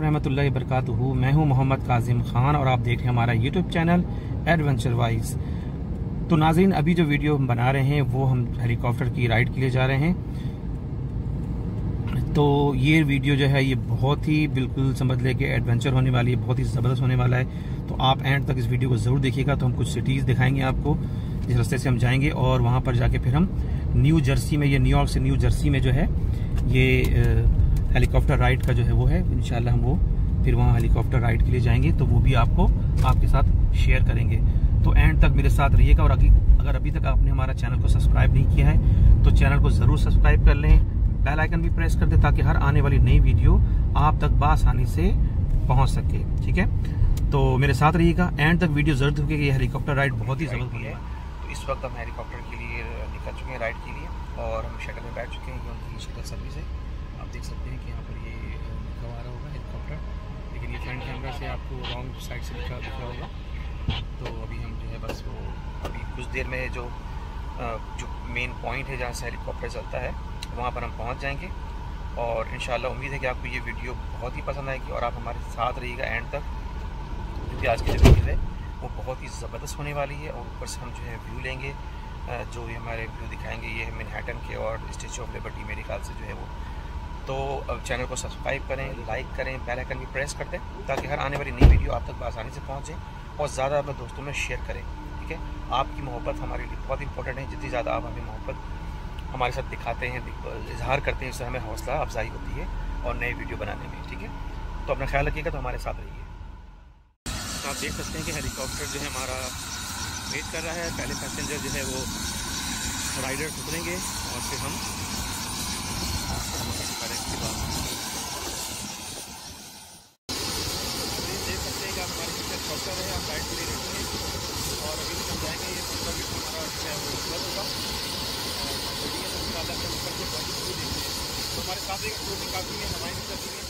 रहमतुल्लाहि वबरकातुहू। मैं हूँ मोहम्मद काजिम खान और आप देख रहे हैं हमारा यूट्यूब चैनल एडवेंचर वाइज तो नाजीन अभी जो वीडियो हम बना रहे हैं, वो हम हेलीकॉप्टर की राइड के लिए जा रहे हैं। तो ये वीडियो जो है, ये बहुत ही बिल्कुल समझ ले कि एडवेंचर होने वाली है, बहुत ही ज़बरदस्त होने वाला है। तो आप एंड तक इस वीडियो को ज़रूर देखिएगा तो हम कुछ सिटीज़ दिखाएँगे आपको, जिस रास्ते से हम जाएँगे, और वहाँ पर जाके फिर हम न्यू जर्सी में, ये न्यूयॉर्क से न्यू जर्सी में जो है, ये हेलीकॉप्टर राइड का जो है वो है इन हम वो फिर वहाँ हेलीकॉप्टर राइड के लिए जाएँगे तो वो भी आपको आपके साथ शेयर करेंगे। तो एंड तक मेरे साथ रहिएगा और अभी, अगर अभी तक आपने हमारा चैनल को सब्सक्राइब नहीं किया है तो चैनल को ज़रूर सब्सक्राइब कर लें। बेल आइकन भी प्रेस कर दें ताकि हर आने वाली नई वीडियो आप तक बसानी से पहुँच सके, ठीक है? तो मेरे साथ रहिएगा। एंड तक वीडियो ज़रूर देखिए ये हेलीकॉप्टर राइड बहुत ही ज़रूरत है। तो इस वक्त हम हेलीकॉप्टर के लिए निकल चुके हैं राइड के लिए, और हम शटल में बैठ चुके हैं उनकी शटल सर्विस है देख सकते हैं कि यहाँ पर ये लिखा रहा होगा हेलीकॉप्टर लेकिन ये फ्रंट कैमरा से आपको रॉन्ग साइड से दिख रहा होगा। तो अभी हम जो है बस वो, अभी कुछ देर में जो जो मेन पॉइंट है जहाँ से हेलीकॉप्टर चलता है, वहाँ पर हम पहुँच जाएँगे। और इन उम्मीद है कि आपको ये वीडियो बहुत ही पसंद आएगी और आप हमारे साथ रहिएगा एंड तक, क्योंकि आज की जो वीडियो है, वो बहुत ही ज़बरदस्त होने वाली है और ऊपर से हम जो है व्यू लेंगे। जो ये हमारे व्यू दिखाएँगे, ये मिनहटन के और स्टेचू ऑफ़ लिबर्टी मेरे ख्याल से जो है वो तो चैनल को सब्सक्राइब करें लाइक करें बेल आइकन भी प्रेस कर दें, ताकि हर आने वाली नई वीडियो आप तक आसानी से पहुँचे और ज़्यादा अपने दोस्तों में शेयर करें, ठीक है? आपकी मोहब्बत हमारे लिए बहुत इंपॉर्टेंट है। जितनी ज़्यादा आप हमें मोहब्बत हमारे साथ दिखाते हैं, इजहार करते हैं, उससे हमें हौसला अफजाई होती है और नई वीडियो बनाने में, ठीक है? तो अपना ख्याल रखिएगा तो हमारे साथ रहिए। तो आप देख सकते हैं कि हेलीकॉप्टर जो है हमारा वेट कर रहा है। पहले पैसेंजर जो है वो राइडर उतरेंगे और फिर हम देख सकते हैं कि आप हमारे हेलीकॉप्टर है आप राइड के लिए रेडी हैं और अभी हम जाएँगे ये पंद्रह मिनट हमारा जो है वो उपलब्ध होगा तो हमारे साथ एक काफ़ी है हमारी भी है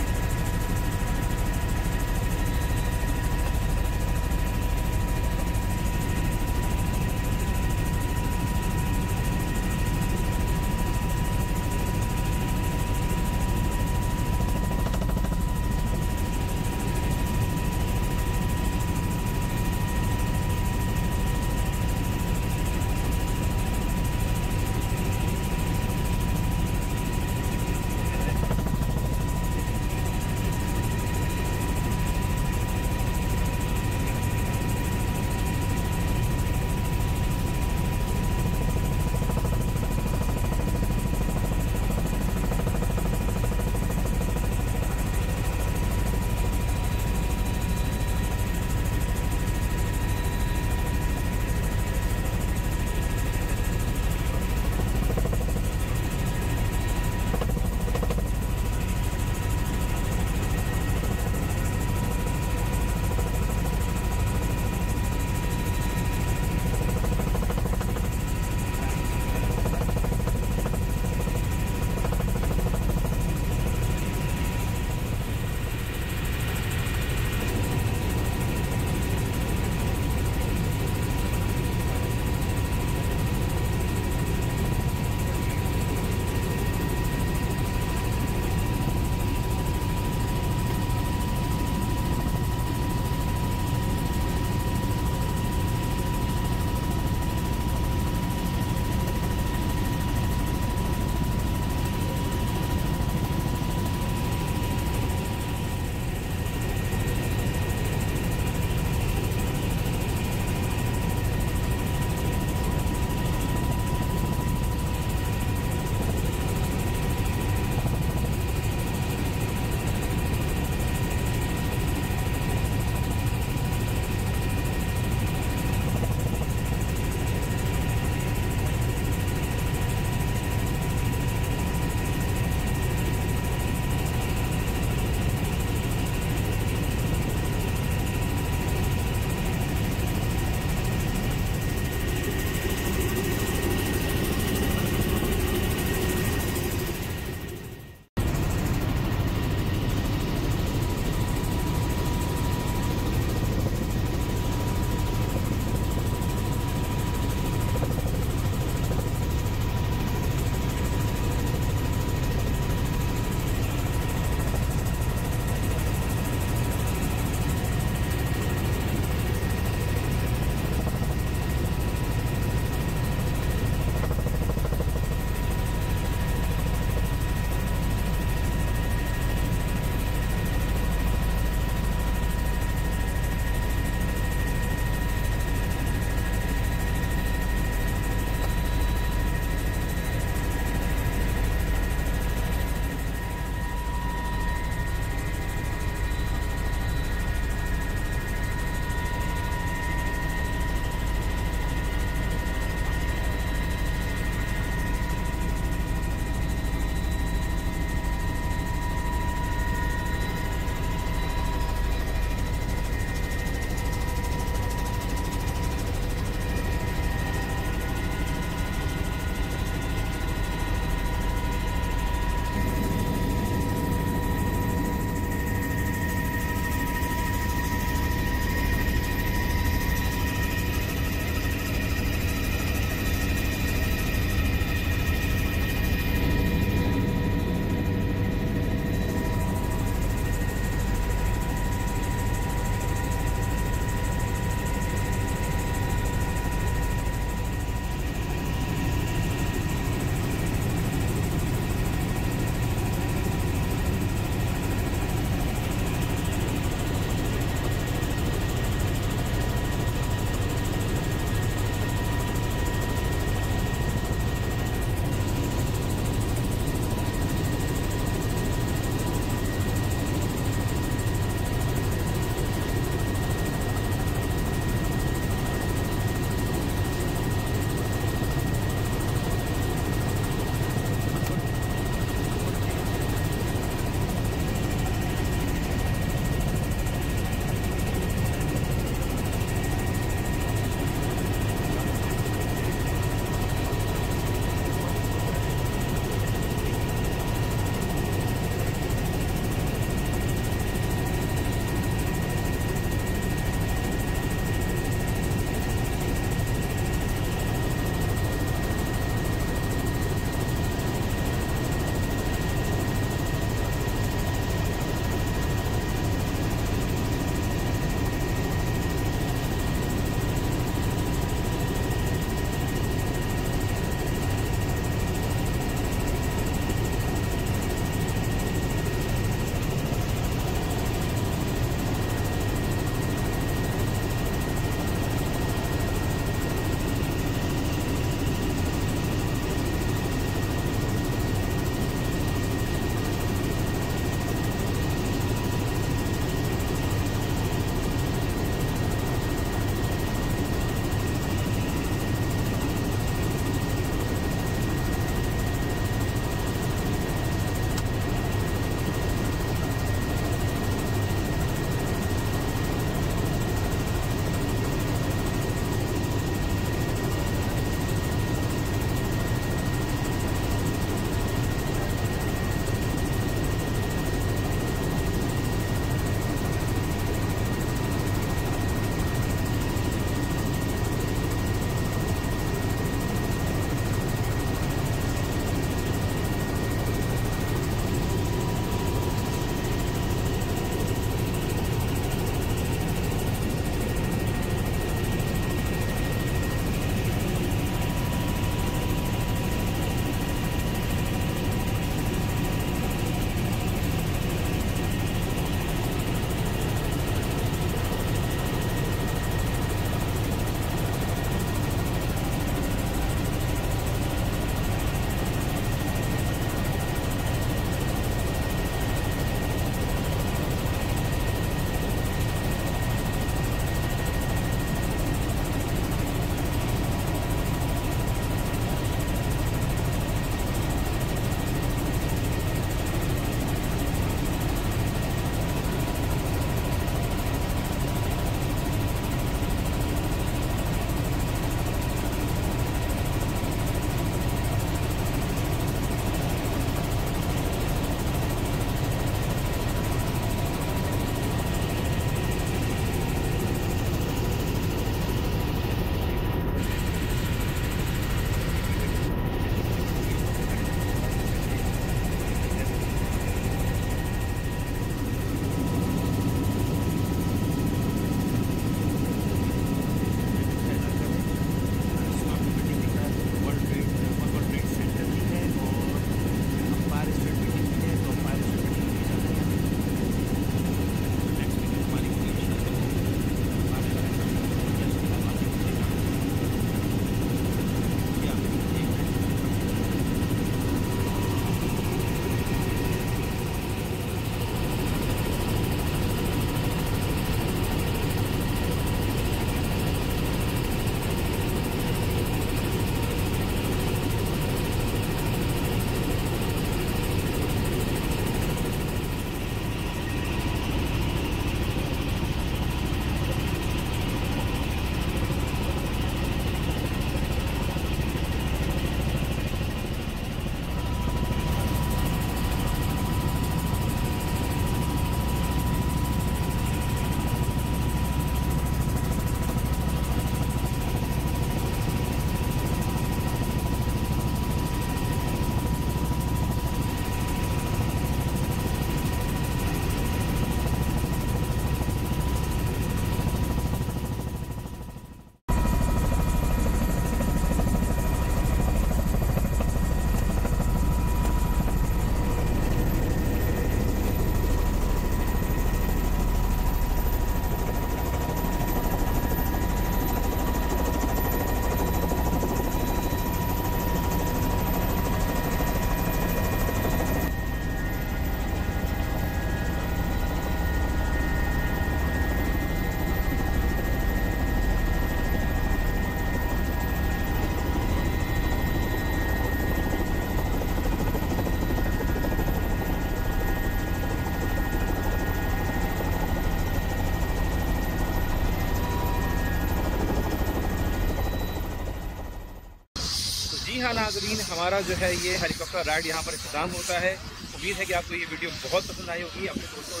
हाँ नाजरीन, हमारा जो है ये हेलीकॉप्टर राइड यहाँ पर इंतज़ाम होता है। उम्मीद है कि आपको ये वीडियो बहुत पसंद आई होगी। अपने दोस्तों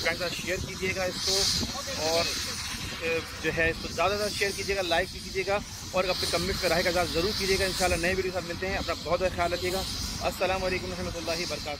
फ्रेंड साथ शेयर कीजिएगा इसको और जो है इसको ज़्यादा ज़्यादा शेयर कीजिएगा लाइक भी कीजिएगा और अपने कमेंट पर राय का ज़रूर कीजिएगा। इन नए वीडियो साथ मिलते हैं। अपना बहुत ख्याल रखिएगा। असल वरहमल वर्का